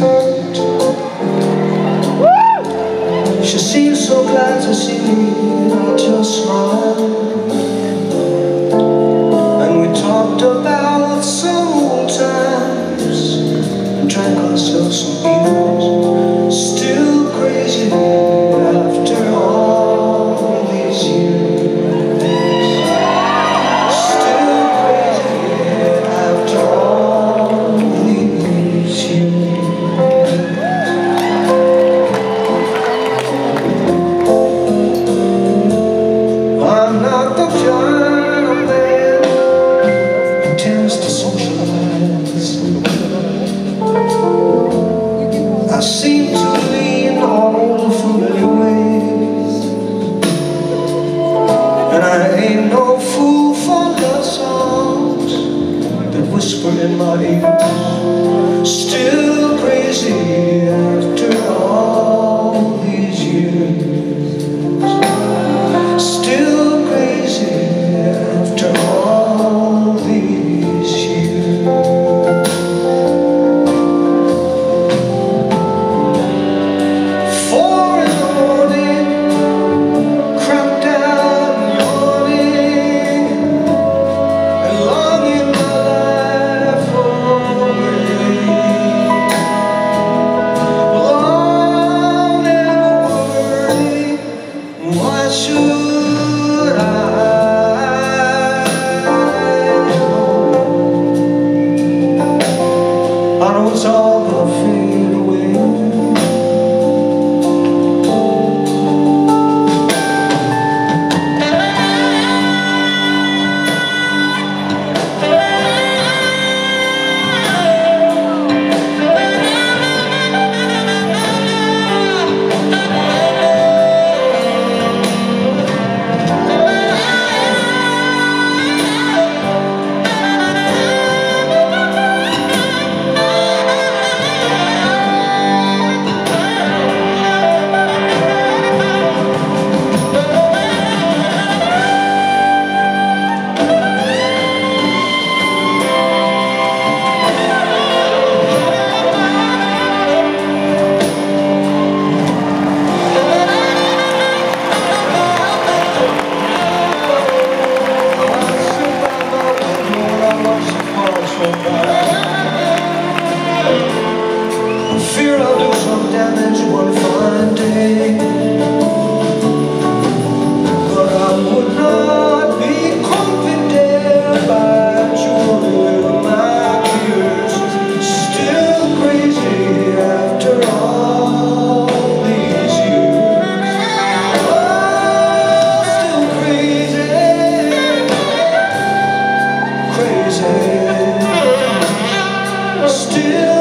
She seems so glad to see me Not your smile. And we talked about some old times. Drank ourselves some beers. Still I seem to lean on old familiar ways, and I ain't no fool for love songs that whisper in my ear. I? Know it's all gonna fade away. still